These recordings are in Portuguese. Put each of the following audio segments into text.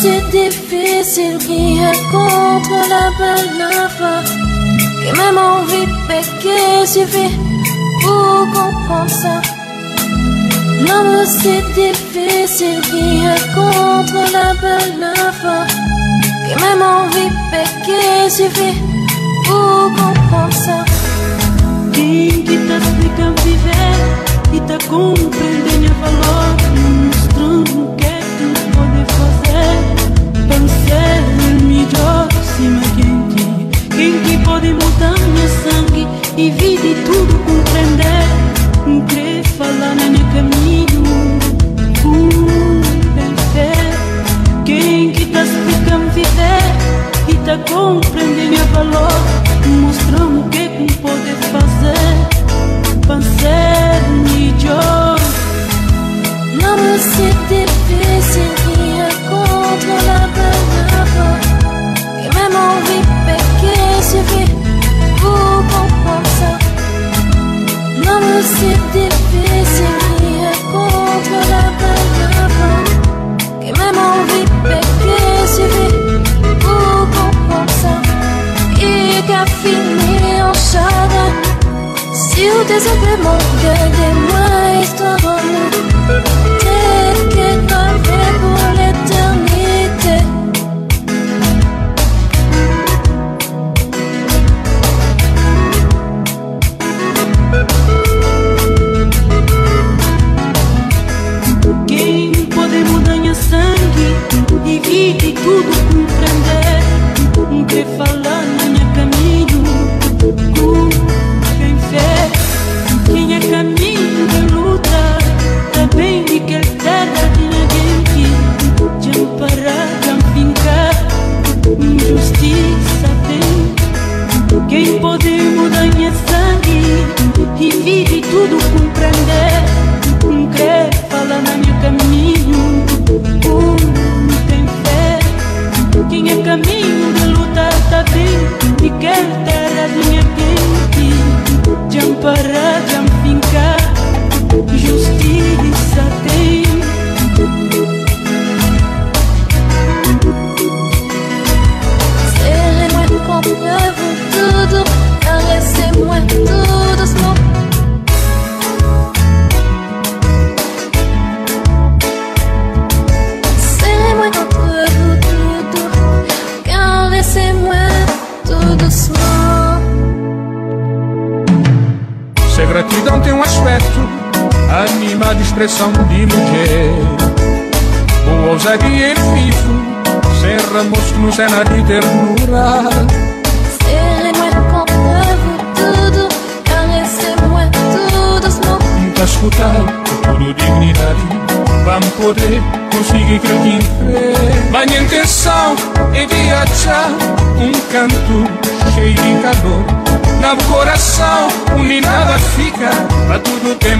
C'est difficile qui est contre la belle lava Que même envie péquer suffit pour comprendre ça L'amour c'est difficile qui contre la belle lava Que même envie péquer suffit pour comprendre ça. Quem que tá explicando viver e tá compreendendo o valor Mostrando o que é que pode fazer Para ser melhor cima quente Quem que pode mudar meu sangue e vida e tudo compreender Quem que tá explicando viver e tá L'amour c'est difficile la Et même envie pour Et qu'a fini en chagrin Si o desagrement de moi histoire en nous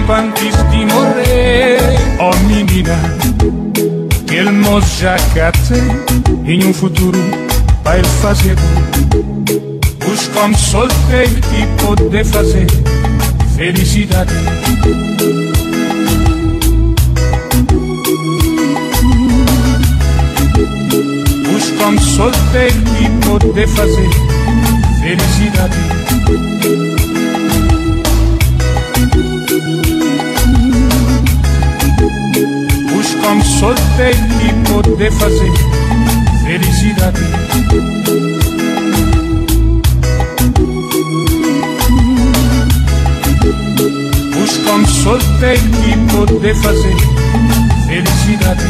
de morrer. Oh menina, que nos já tem em um futuro ele fazer. Busca um solteiro que poder fazer felicidade. Busca um solteiro que poder fazer felicidade. Um solteiro que poder fazer felicidade. Um solteiro que poder fazer felicidade.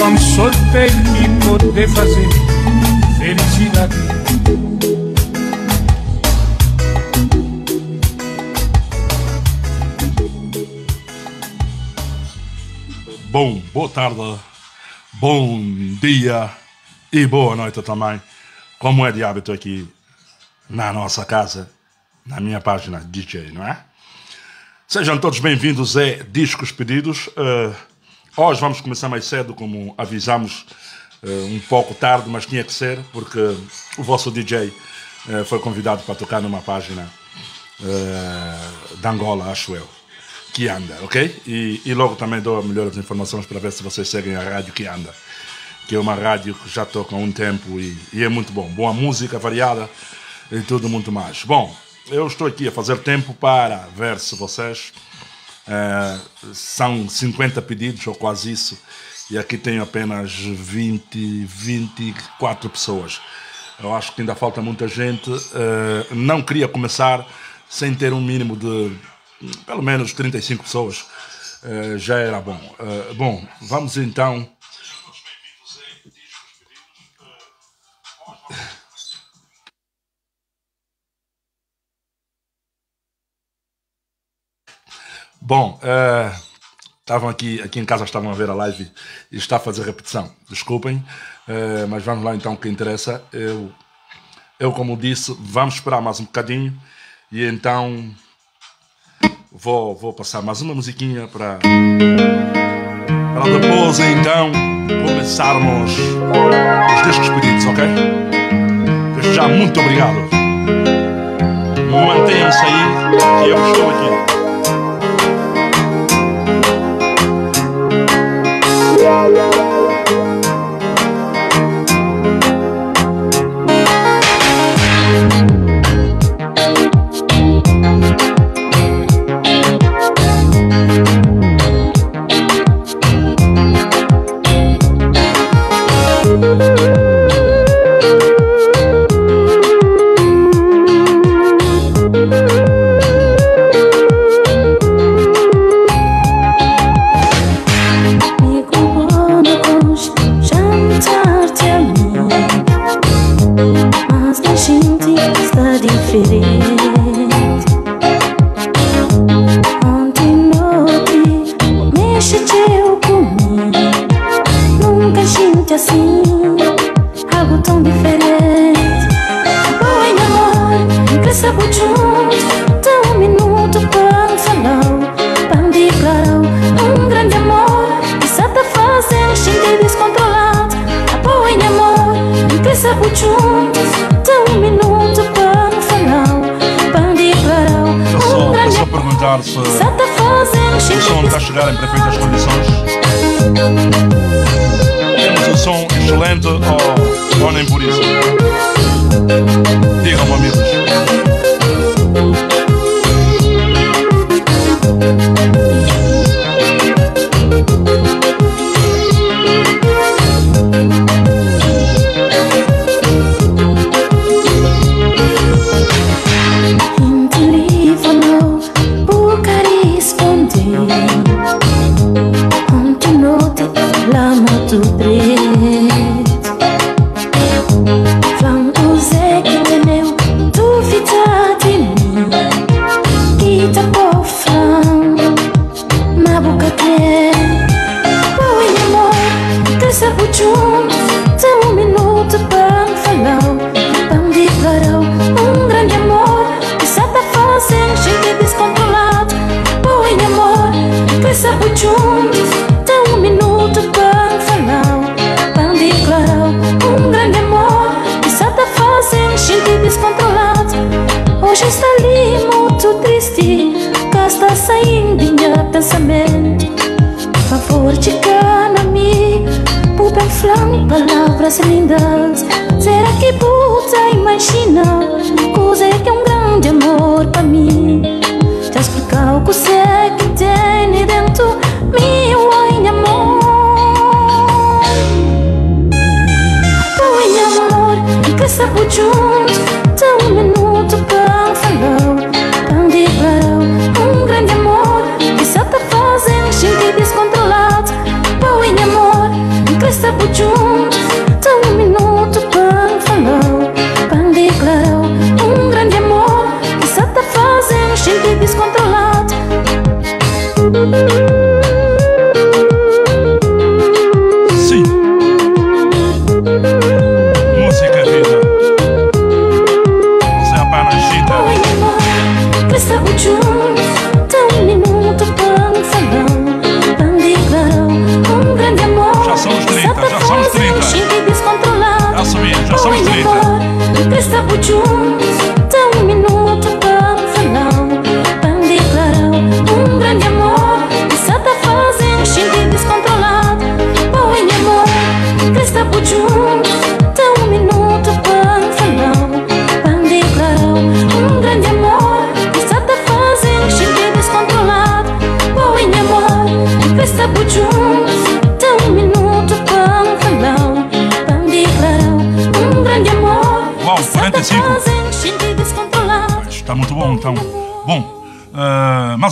Um solteiro que poder fazer felicidade. Bom, boa tarde, bom dia e boa noite também. Como é de hábito aqui na nossa casa, na minha página DJ, não é? Sejam todos bem-vindos a Discos Pedidos. Eh, hoje vamos começar mais cedo, como avisamos, eh, um pouco tarde, mas tinha que ser, porque o vosso DJ eh, foi convidado para tocar numa página uh, de Angola, acho eu, que anda, ok? E, e logo também dou melhores informações para ver se vocês seguem a rádio que anda, que é uma rádio que já toca há um tempo e, e é muito bom. Boa música, variada e tudo muito mais. Bom, eu estou aqui a fazer tempo para ver se vocês. eh, são 50 pedidos ou quase isso, e aqui tenho apenas 20, 24 pessoas. Eu acho que ainda falta muita gente. eh, não queria começar sem ter um mínimo de pelo menos 35 pessoas. Eh, já era bom. Eh, bom, vamos então. Bom, eh, estavam aqui, aqui em casa estavam a ver a live e está a fazer repetição. Desculpem, mas vamos lá então o que interessa. Eu, eu, como disse, vamos esperar mais um bocadinho e então vou, vou passar mais uma musiquinha para, para depois então começarmos os discos pedidos, ok? Desde já, muito obrigado. Mantenham-se aí que eu estou aqui. Será que puta imagina Coisa que é um grande amor pra mim Já explicar o que você que tem dentro Meu ai amor. Oi amor, que sabe juntos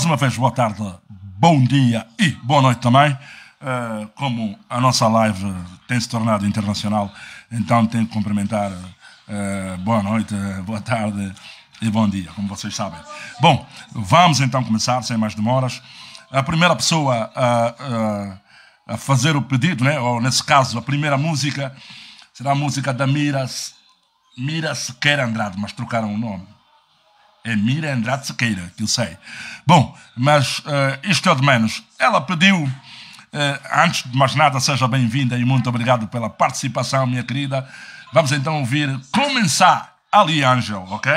uma vez, boa tarde, bom dia e boa noite também. Eh, como a nossa live tem se tornado internacional, então tenho que cumprimentar eh, boa noite, boa tarde e bom dia, como vocês sabem. Bom, vamos então começar, sem mais demoras. A primeira pessoa a, a, a fazer o pedido, né? ou nesse caso, a primeira música, será a música da Miras, Miras quer Andrade, mas trocaram o nome. É Mira Andrade Sequeira, que eu sei. Bom, mas uh, isto é de menos. Ela pediu eh, antes de mais nada, seja bem-vinda e muito obrigado pela participação, minha querida. Vamos então ouvir começar ali, Ângel, ok?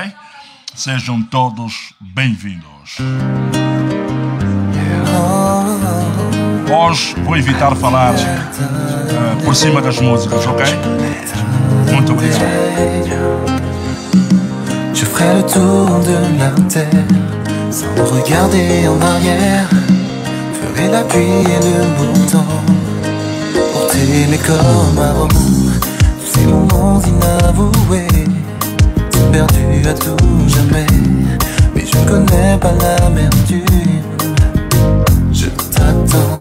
Sejam todos bem-vindos. Hoje vou evitar falar uh, por cima das músicas, ok? Muito obrigado. Je ferai le tour de la terre sans regarder en arrière. Ferai la pluie et le beau temps. Porter mes corps marrons, ces moments inavoués. Perdu à tout jamais, mais je ne connais pas l'amertume. Je t'attends.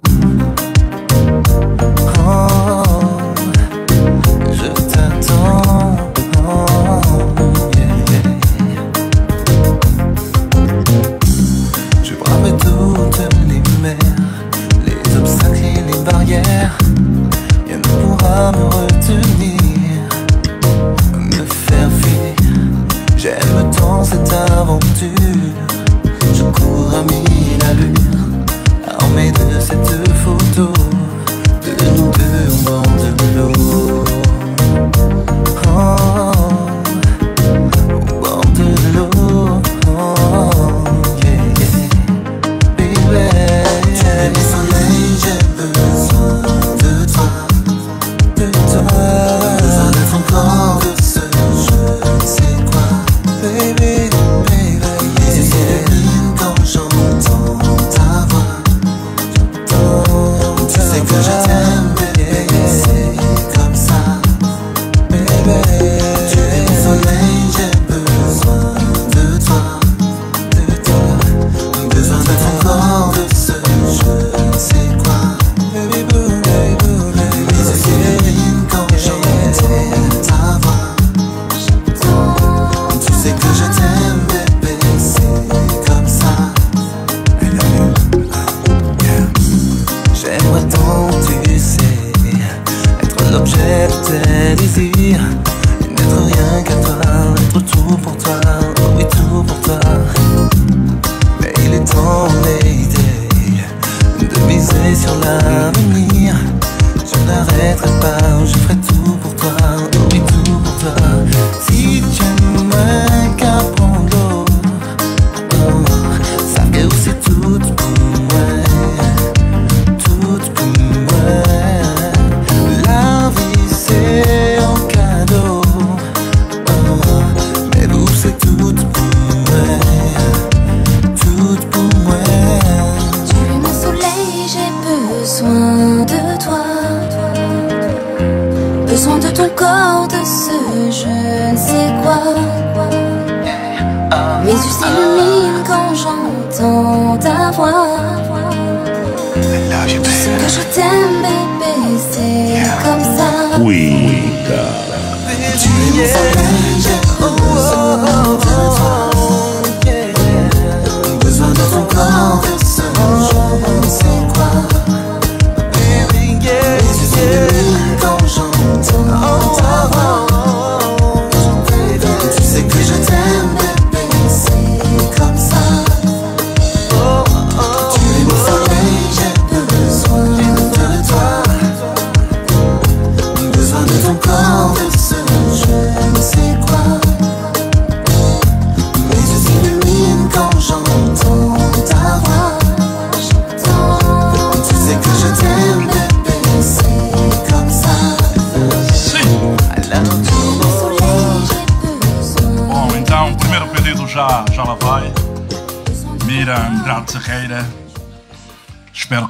yeah.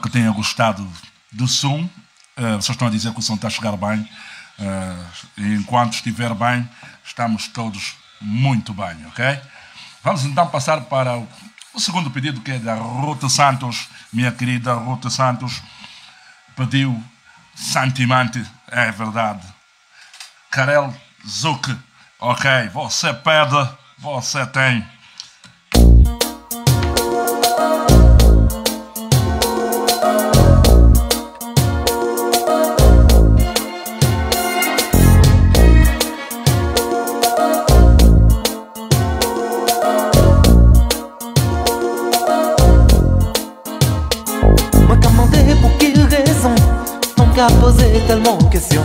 que tenha gostado do som. Eh, Vocês estão a dizer que o som está a chegar bem. Eh, enquanto estiver bem, estamos todos muito bem, ok? Vamos então passar para o segundo pedido, que é da Ruta Santos. Minha querida Ruta Santos pediu Santimante, é verdade. Karel Zuck, ok, você pede, você tem. poser tellement de questions.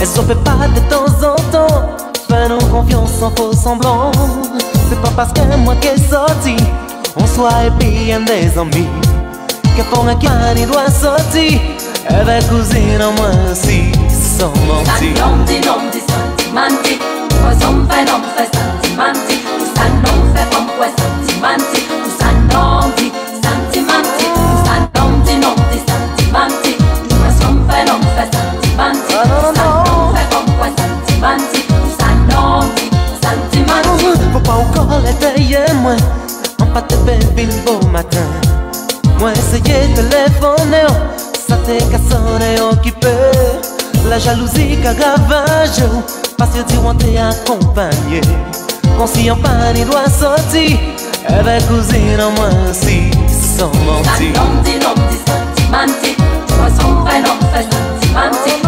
Elle s'en fait pas de temps en temps. Pas non confiance en faux semblant. C'est pas parce que moi qu'elle sortit. On soit bien des amis. Che pone chiari due sotti. E beh così non mi si sono morti. Non ti, non sentimenti. Poi son fai, non fai, sentimenti. Stanno fai, non fai, sentimenti. mwen An pa te ben bilbo matin. Mwen eseye telefone yo Sa te ka sone yo kipe La jalouzi ka ravaje yo Pas yo di wan te akompanye Konsi an pa soti mwen si Son manti Sa nom di nom di santimanti Mwen son fay nom fay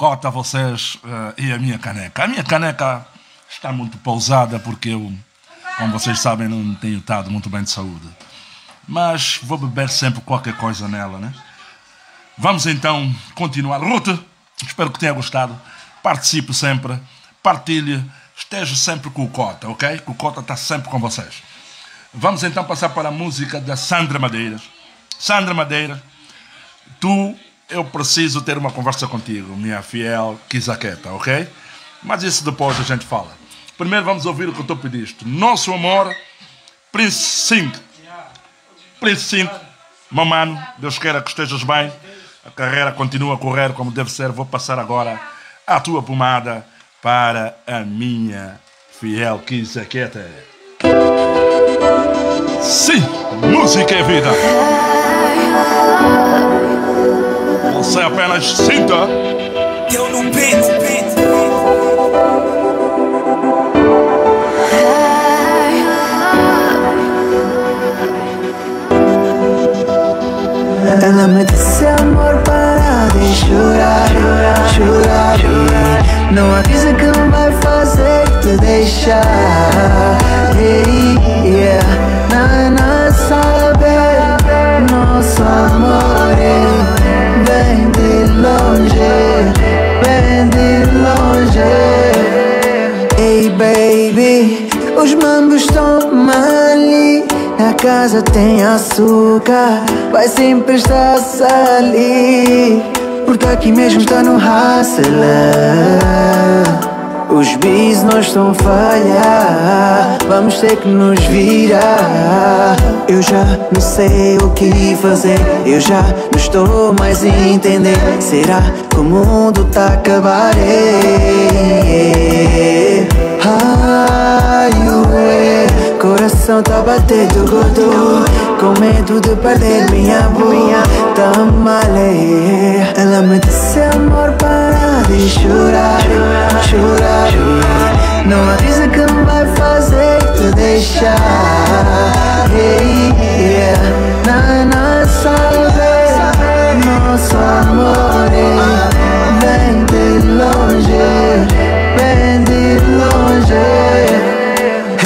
santimanti O corta a vocês eh, e a minha caneca. A minha caneca está muito pousada porque eu, como vocês sabem, não tenho estado muito bem de saúde. Mas vou beber sempre qualquer coisa nela, né? Vamos então continuar. Ruth, espero que tenha gostado. Participe sempre, partilhe, esteja sempre com o Cota, ok? Que o Cota está sempre com vocês. Vamos então passar para a música da Sandra Madeiras. Sandra Madeiras, tu, eu preciso ter uma conversa contigo, minha fiel Kizaqueta, ok? Mas isso depois a gente fala. Primeiro vamos ouvir o que tu pediste. Nosso amor, Prince Sing. Prince 5, meu mano, Deus queira que estejas bem. A carreira continua a correr como deve ser. Vou passar agora a tua pomada para a minha fiel Kizaqueta. Sim, música é vida. Você apenas sinta. Eu no beat, beat. Ela me disse amor para de chorar, chorar, chorar. Não avisa que não vai fazer te deixar. Hey, yeah. Não, não sabe nosso amor é vem de longe, vem de longe. Hey baby, os mambos estão ali. Na casa tem açúcar, vai sempre estar ali. Porque aqui mesmo tá no hustler. Os bis não estão a falhar, vamos ter que nos virar. Eu já não sei o que fazer, eu já não estou mais a entender. Será que o mundo tá a acabar? Ei, Ai, ué, coração tá batendo godo Com medo de perder minha boa Tamale Ela me disse amor para de chorar Chorar. Não avisa que vai fazer te deixar. Hey, yeah. Não sabe Nosso amor é Vem de longe Vem de longe.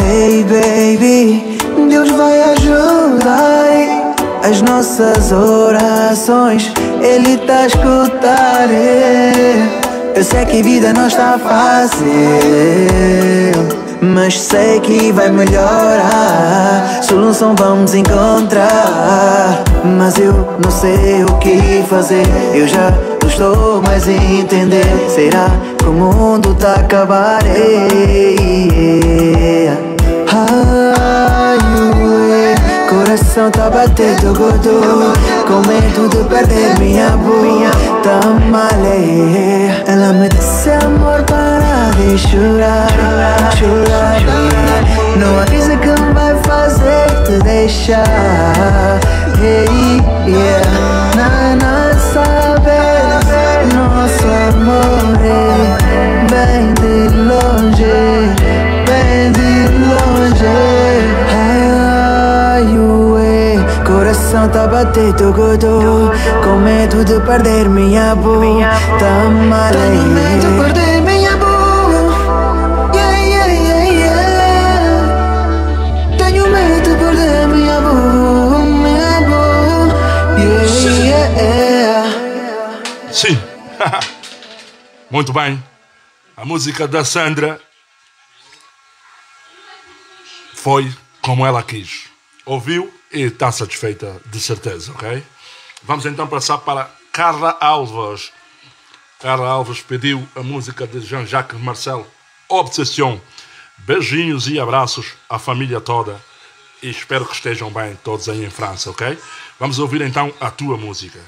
Hey baby, as nossas orações, Ele tá a escutar. Eu sei que vida não está fácil, mas sei que vai melhorar. Solução vamos encontrar, mas eu não sei o que fazer. Eu já não estou mais a entender. Será que o mundo tá acabar? Ai, ué, coração tá batendo gordo Com medo de perder minha boa Tamale. Ela me disse amor para de chorar Chorar Não avisa que vai fazer te deixar. Hey, yeah. Na, na, sabe Nosso amor é bem de longe coração tá batendo godo Com medo de perder minha boa Tá mal Tenho medo de perder minha boa yeah, yeah, yeah, yeah. Tenho medo de perder minha boa Minha boa yeah, yeah. Sim. Muito bem. A música da Sandra foi como ela quis. Ouviu e está satisfeita, de certeza, ok? Vamos então passar para Carla Alves. Carla Alves pediu a música de Jean-Jacques Marcel, Obsession. Beijinhos e abraços à família toda. E espero que estejam bem todos aí em França, ok? Vamos ouvir então a tua música.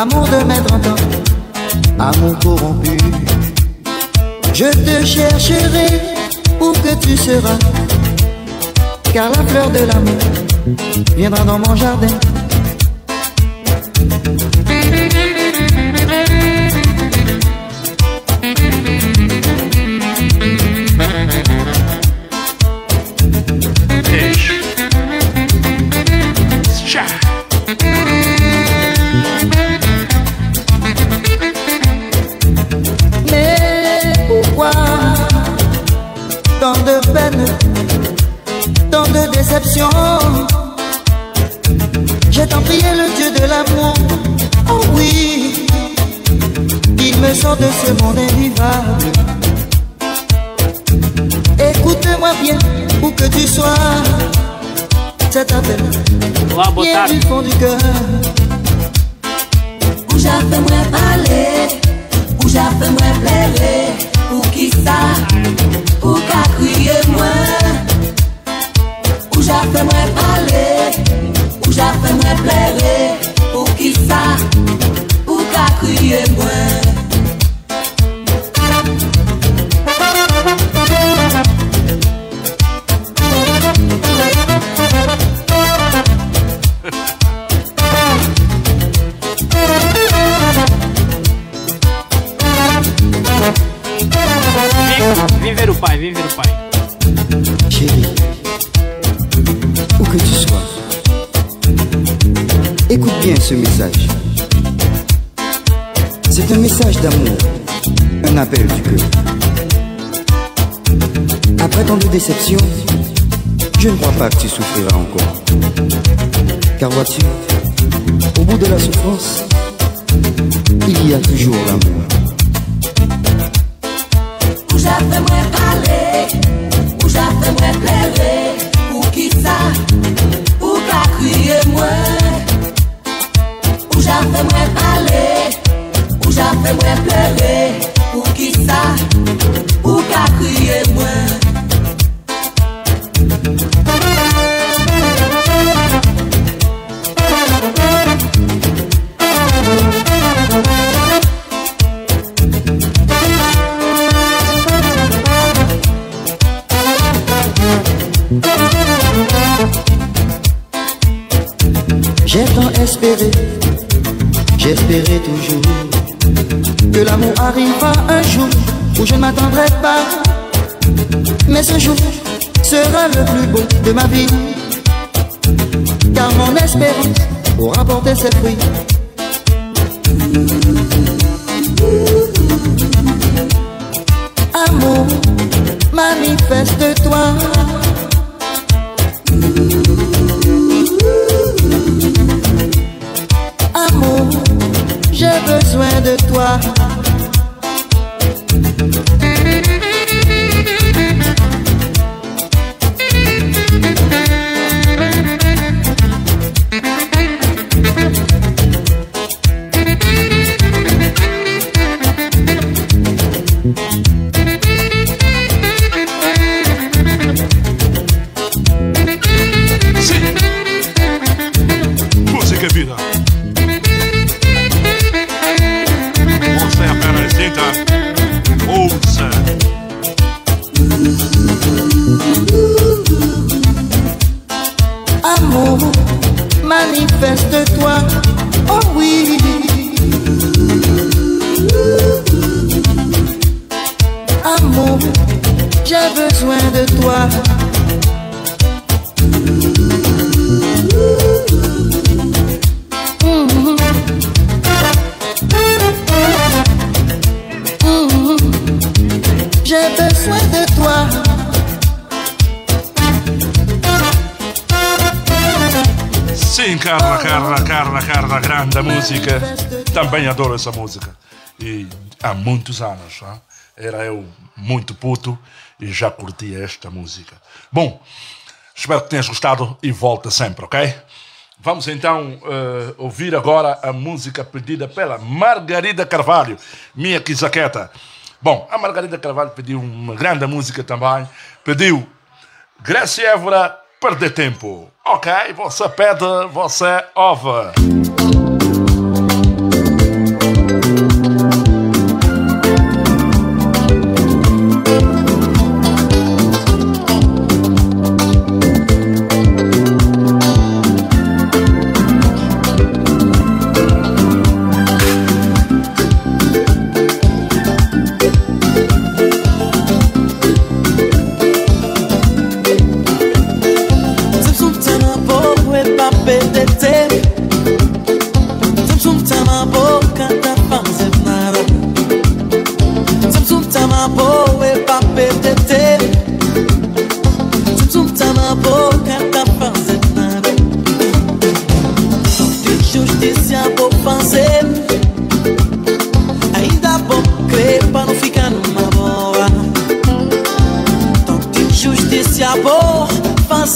Amour de mes 30 ans Amour corrompu. Je te chercherai où que tu seras, car la fleur de l'amour viendra dans mon jardin. Déception J'ai tant prié le Dieu de l'amour, oh oui, il me sort de ce monde invivable. Écoute-moi bien, où que tu sois, cet appel vient du fond du cœur. prétendue déceptions, je ne crois pas que tu souffriras encore. Car vois-tu, au bout de la souffrance, il y a toujours l'amour. Où j'aimerais parler, où j'aimerais pleurer, pour qui ça, pour la crier moi. Où j'aimerais parler, où j'aimerais pleurer, pour qui ça, pour la crier moi. Espéré, j'espérais toujours que l'amour arrivera un jour où je ne m'attendrai pas. Mais ce jour sera le plus beau de ma vie, car mon espérance aura porté ses fruits. De Grande música. Também adoro essa música. E há muitos anos, ah, era eu muito puto e já curtia esta música. Bom, espero que tenhas gostado e volta sempre, ok? Vamos então eh, ouvir agora a música pedida pela Margarida Carvalho, minha quisaqueta. Bom, a Margarida Carvalho pediu uma grande música também. Pediu Grécia Évora, perder tempo. Ok, você pede, você ouve.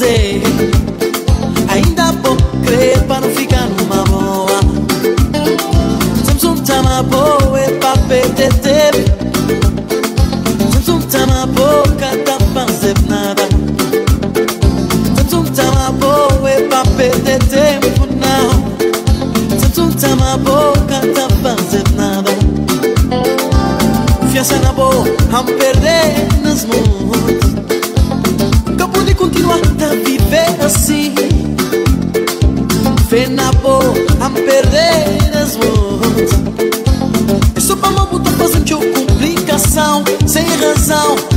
Fazer. Ainda vou crer para não ficar numa boa. Temos um tama boa é pra perder tempo. Temos um tama boca, tá fazer nada. Temos um tama boa é pra perder tempo, não. Temos um tama boca, tá fazer nada. Confiança na boa, a perder nas mãos. Fé na boa, a perder as mãos. Só pra uma botar fazendo complicação, sem razão.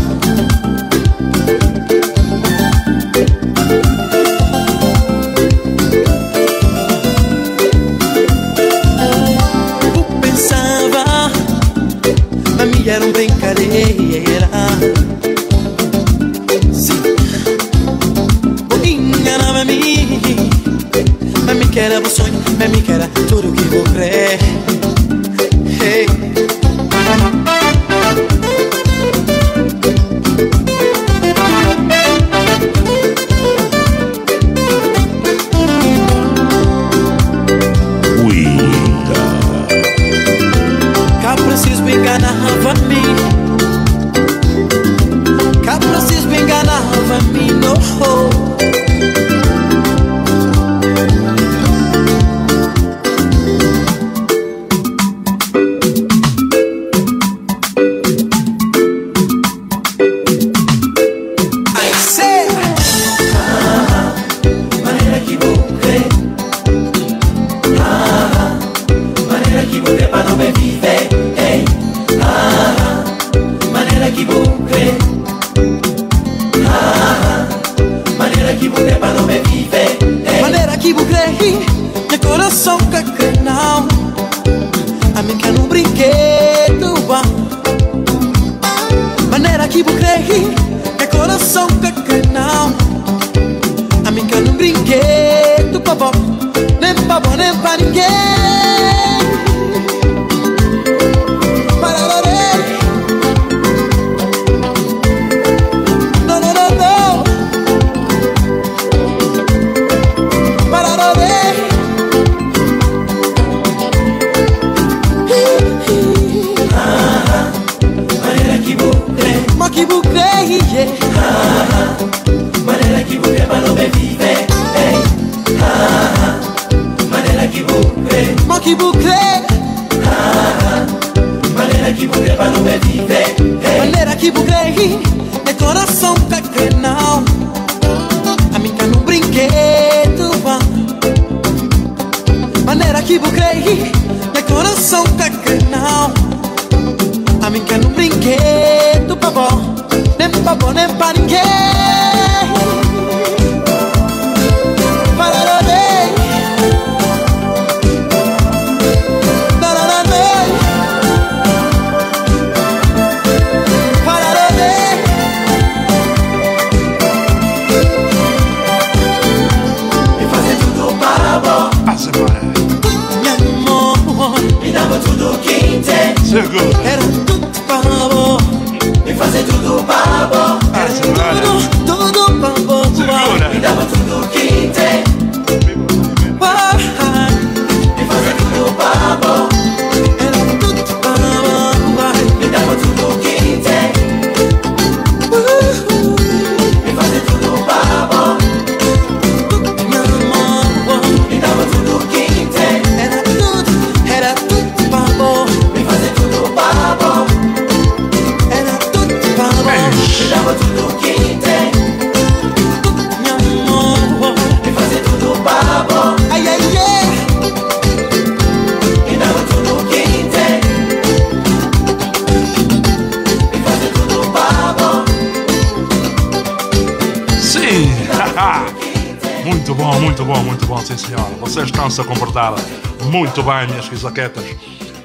Muito bem, minhas risaquetas.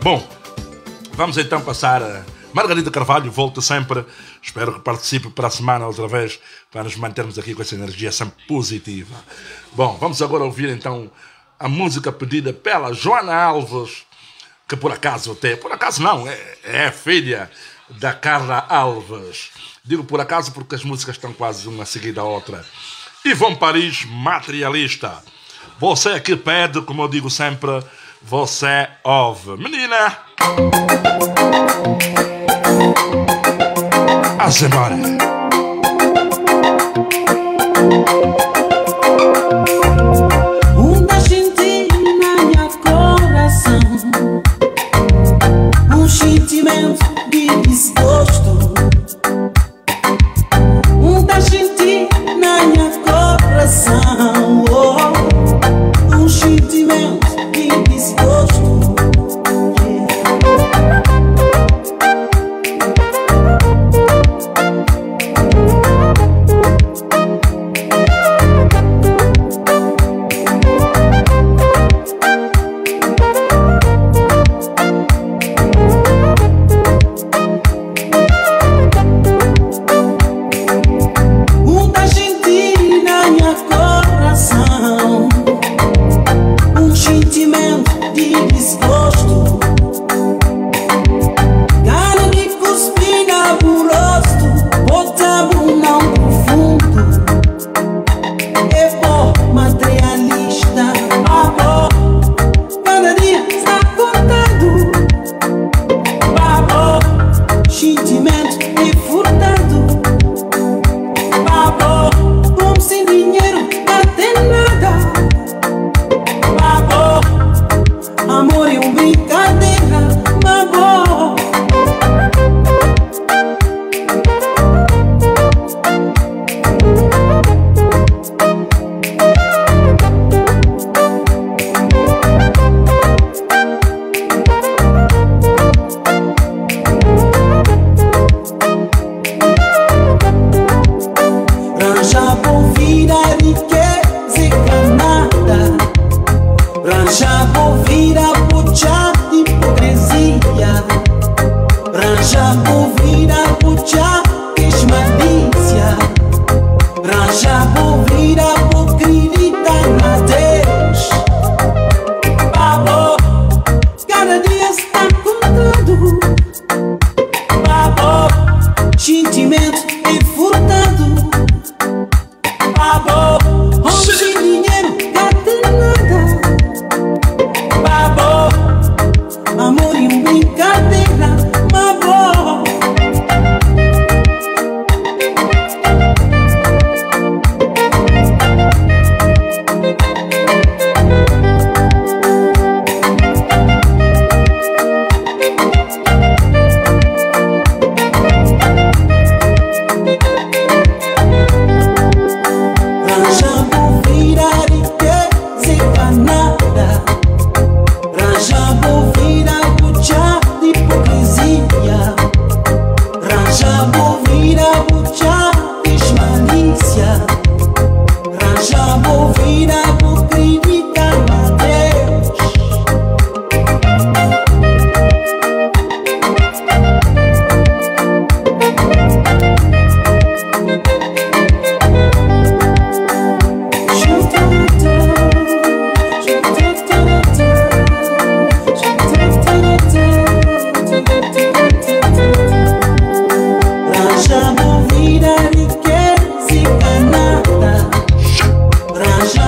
Bom, vamos então passar a Margarida Carvalho, volta sempre. Espero que participe para a semana outra vez, para nos mantermos aqui com essa energia sempre positiva. Bom, vamos agora ouvir então a música pedida pela Joana Alves, que por acaso até, por acaso não, é, é filha da Carla Alves. Digo por acaso porque as músicas estão quase uma seguida a outra. Ivon Paris, materialista. Você que pede, como eu digo sempre, você ouve. Menina! Azemara.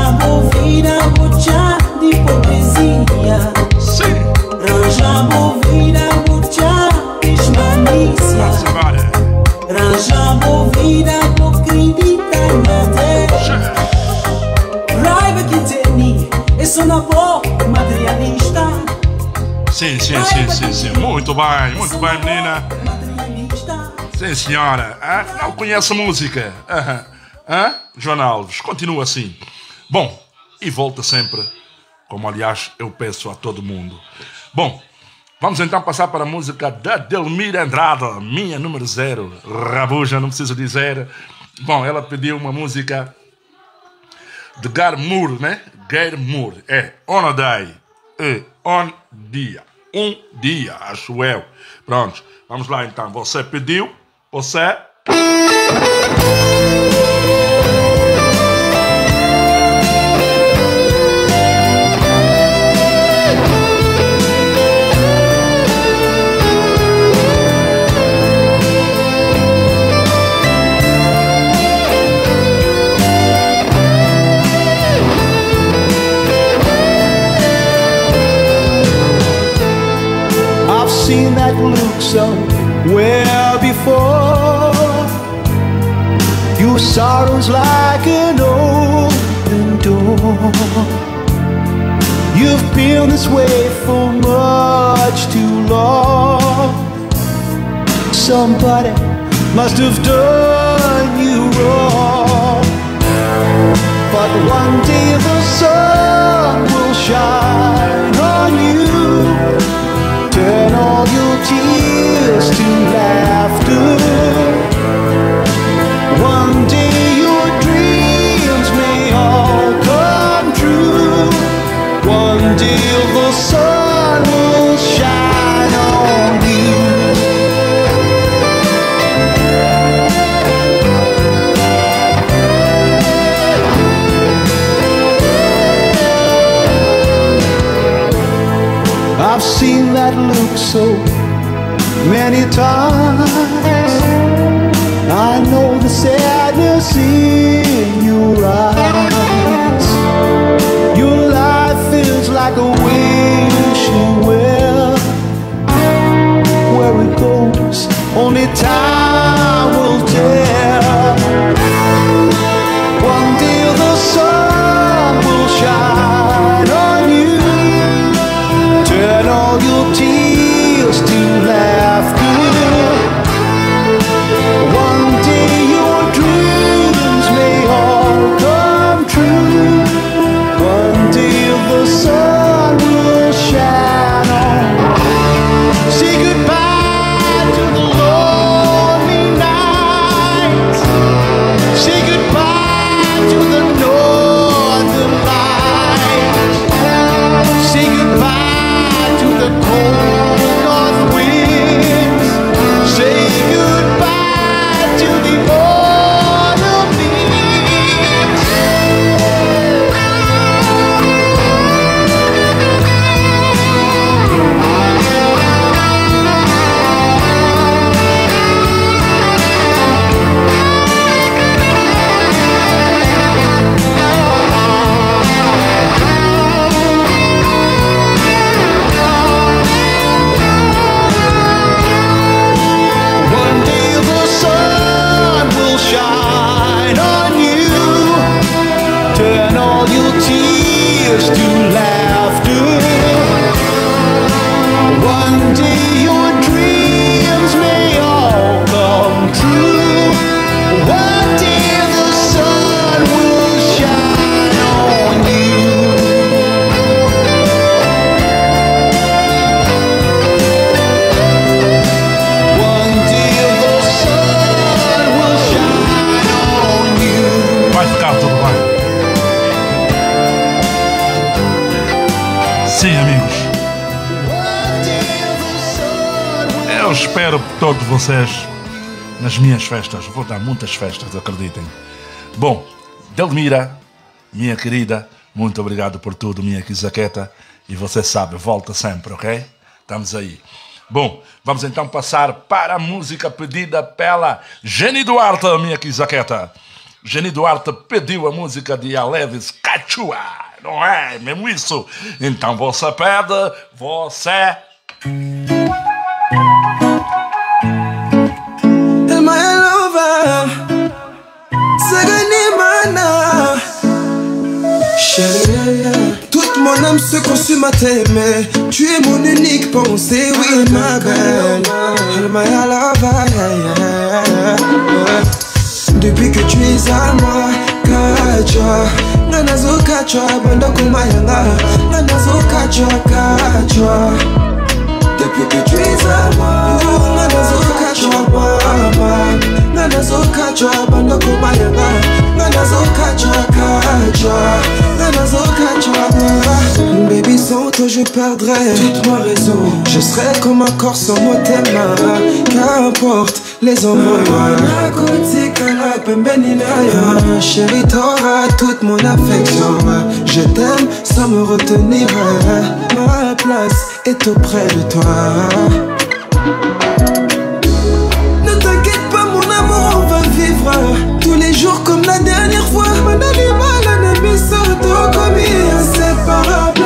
Ranja movida puxa de hipocrisia Ranja movida puxa de malícia Ranja movida por acreditar na Deus Raiva que tem, isso não é materialista Sim, sim, sim, sim, sim. Muito bem, muito bem, menina. Sim, senhora. Ah, não conhece música. Aham. Hã? Joana Alves, continua assim. Bom, e volta sempre, como aliás eu peço a todo mundo. Bom, vamos então passar para a música da Delmira Andrade, minha número zero. Rabuja, não preciso dizer. Bom, ela pediu uma música de Garmour, né? Garmour. É On Day. É On Dia. Um dia, acho eu. Pronto, vamos lá então. Você pediu, você. Somewhere before. Your sorrow's like an open door. You've been this way for much too long. Somebody must have done you wrong. But one day the sun will shine vocês nas minhas festas. Vou dar muitas festas, acreditem. Bom, Delmira, minha querida, muito obrigado por tudo, minha Kizaqueta. E você sabe, volta sempre, ok? Estamos aí. Bom, vamos então passar para a música pedida pela Jenny Duarte, minha Kizaqueta. Jenny Duarte pediu a música de Alevis Cachua, não é mesmo isso? Então você pede, você Toute mon âme se consume à t'aimer Tu es mon unique pensée, oui ma belle. Depuis que tu es à moi Kachwa Nanazo kachwa Banda kumayanga Nanazo kachwa kachwa Depuis que tu es à moi kachwa kachwa Nanazo kachwa mama Baby sans toi je perdrais toute ma raison. Je serais comme un corps sans mot Qu'importe les embrouilles nakotikala pembeni nayo Chérie t'auras toute mon affection. Je t'aime sans me retenir. Ma place est auprès de toi. Ne t'inquiète pas mon amour on va vivre Tous les jours comme la dernière fois. Manalibala nemisoto comme inséparable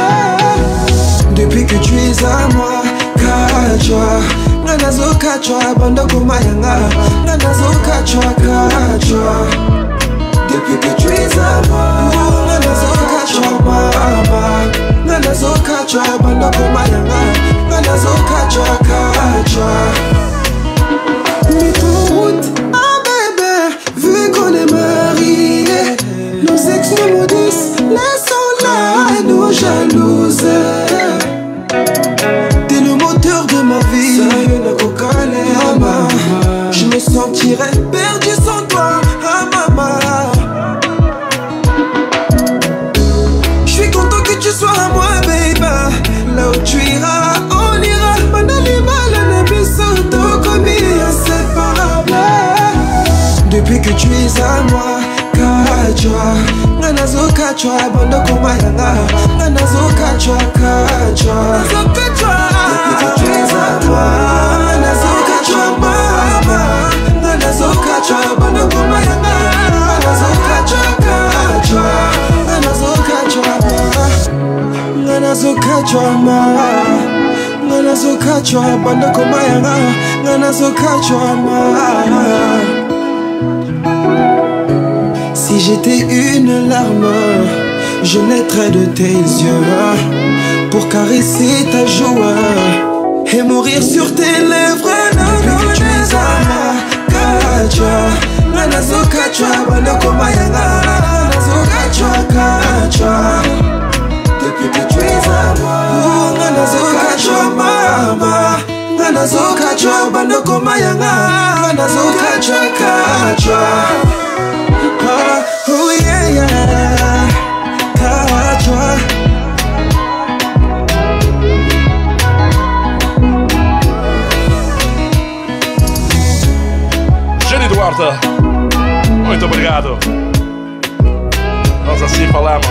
Depuis que tu es à moi Kachwa nga nazokachwa bandako mayanga nga nazokachwa kachwa depuis que tu es à moi Kana zokachwa bando kumayanga Kana zokachwa kachwa. à moi Kachwa Ngana zo kachwa Bando kuma yanga Ngana zo kachwa kachwa Ngana zo kachwa Please à moi Ngana zo kachwa mama Ngana zo kachwa Bando kuma yanga Ngana zo kachwa kachwa Ngana zo kachwa mama Ngana zo mama Ngana zo kachwa Bando kuma yanga Ngana zo mama si j'étais une larme je naîtrais de tes yeux pour caresser ta joue et mourir sur tes lèvres. Depuis que tu es à moi kachwa nga nazokachwa bandako mayanga nga nazokachwa kachwa depuis que tu es à moi nga nazokachwa mama nga nazokachwa bandoko mayanga nga nazokachwa kachwa Ah, oh yeah. Jane Duarte, muito obrigado. Nós assim falamos.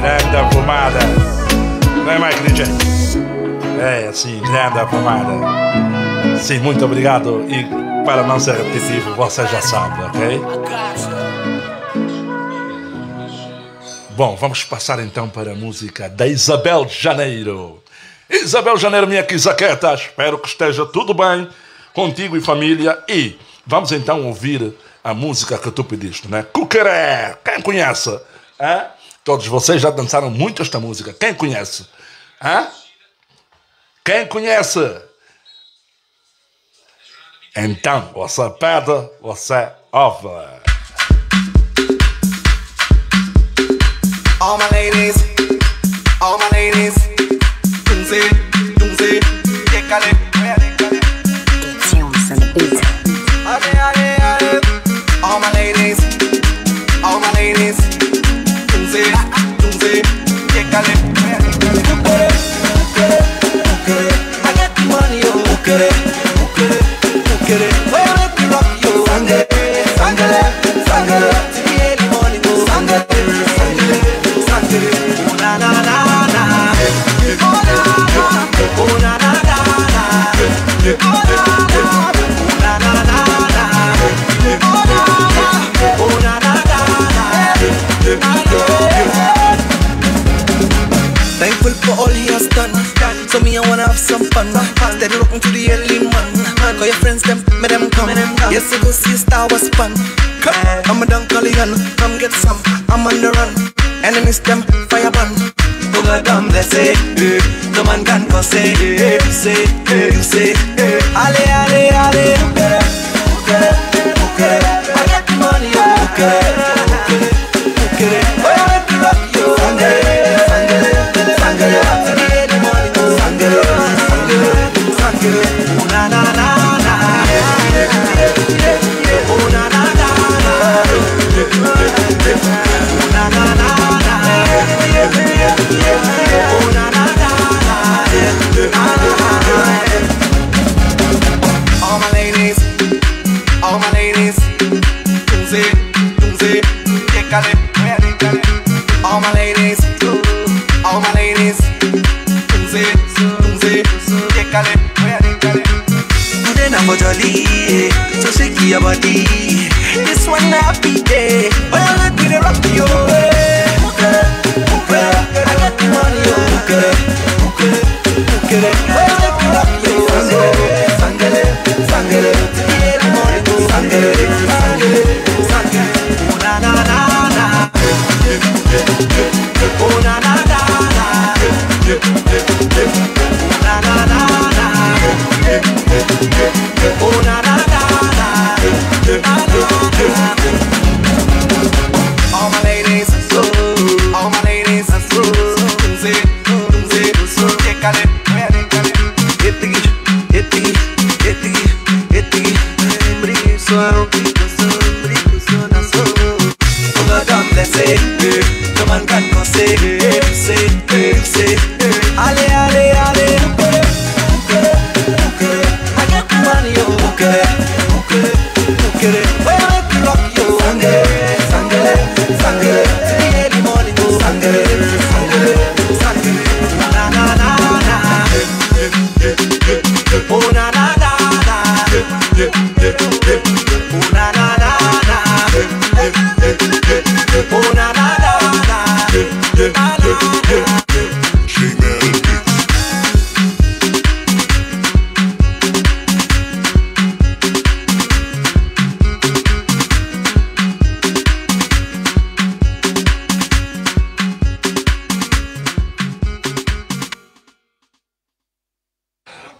Grande apumada. Não é mais DJ? É assim, grande apumada. Sim, muito obrigado. E para não ser repetitivo, você já sabe, ok? Bom, vamos passar então para a música da Isabel Janeiro. Isabel Janeiro, minha quisaqueta, espero que esteja tudo bem contigo e família. E vamos então ouvir a música que tu pediste, né? Cucaré! Quem conhece? Hã? Todos vocês já dançaram muito esta música. Quem conhece? Hã? Quem conhece? Então, você pede, você ouve. All my ladies, all my ladies, Tunze, Tunze, décalé, have some fun. Steady rocking to the early man. Call your friends, them, make them come. Yes, I go see a Star Wars fun. I'm a Dunkalian, come get some. I'm on the run. Enemies, them, fire ban. Oh God, damn, they say, eh, no man can cause say, eh, you say, eh, you say, eh. Ale, ale, ale. All my ladies, all my ladies, so shake your body. This one happy day, well let me rock you.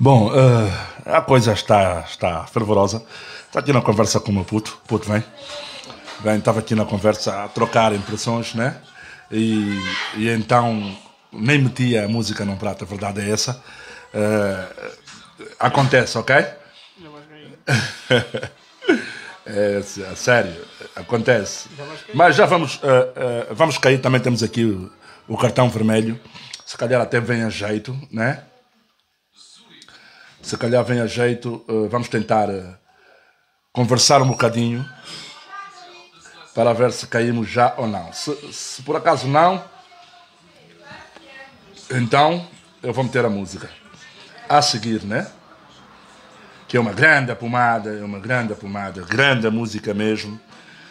Bom, eh, a coisa está, está fervorosa. Está aqui na conversa com o meu puto. Puto, vem. Vem, estava aqui na conversa a trocar impressões, né? E, e então nem metia a música num prato, a verdade é essa. Eh, acontece, ok? É, é sério, acontece. Mas já vamos, eh, eh, vamos cair, também temos aqui o, o cartão vermelho. Se calhar até vem a jeito, né? Se calhar vem a jeito, eh, vamos tentar eh, conversar um bocadinho para ver se caímos já ou não. Se, se por acaso não, então eu vou meter a música. A seguir, né? Que é uma grande pomada, é uma grande pomada, grande música mesmo,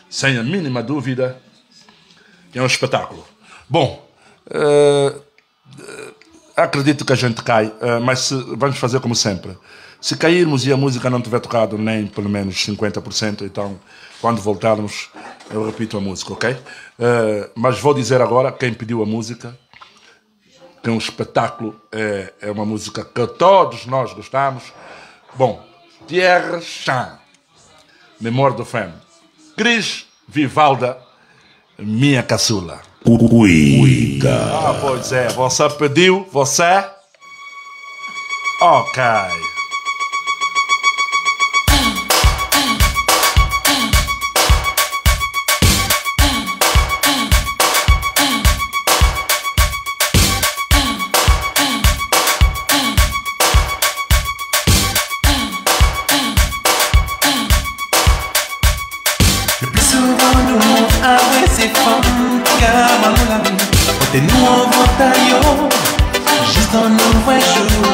sem a mínima dúvida. É um espetáculo. Bom, eh, eh, acredito que a gente cai, eh, mas vamos fazer como sempre. Se cairmos e a música não tiver tocado nem pelo menos 50%, então quando voltarmos eu repito a música, ok? Eh, mas vou dizer agora quem pediu a música, que é um espetáculo, é, é uma música que todos nós gostamos. Bom, Thierry Chan, Memória do Femme. Cris Vivalda, minha caçula. Cuida. Ah, pois é, você pediu, você. Ok. Ah ouais regards, nous en ventaillon Juste en nous un jour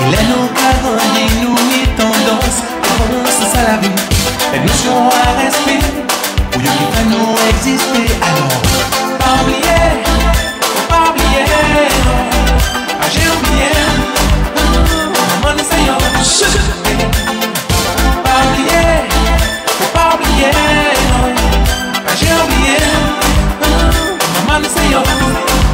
Et là nous carognez, nous y tendance Avance à la vie Faites-nous un respect. Pour nous qui fait nous exister Alors, pas oublier Pas oublier. Ah j'ai oublié Mon essayant Pas oublier. Pas oublier Ah j'ai man, say you.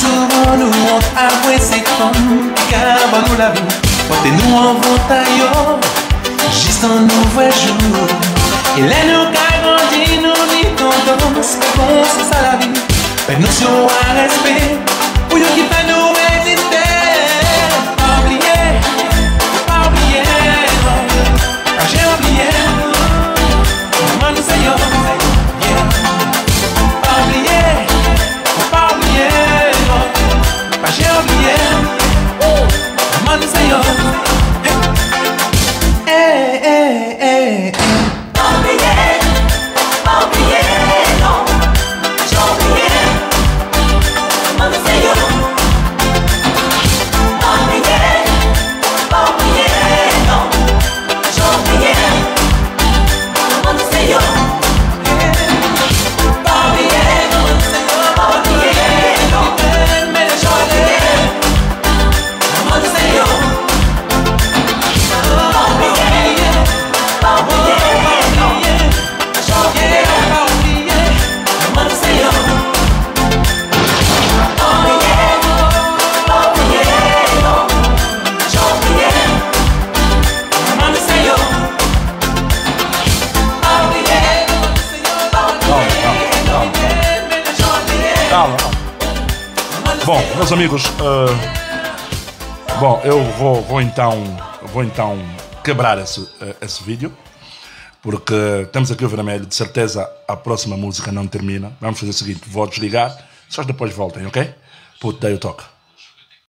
souvent nous montre à moi c'est comme car Gaba nous la vie Pote nous en ventaille Juste un nouvel jour Et là nous qu'a grandi Nous n'y tendons C'est bon c'est ça la vie Mais nous sommes à respect Pour y'en qui nous bien. Oh, man, say yo. Meus amigos, eh, bom, eu vou, vou então, vou então quebrar esse, eh, esse vídeo, porque temos aqui o vermelho, de certeza a próxima música não termina. Vamos fazer o seguinte, vou desligar, só depois voltem, ok? Puto, daí o toque.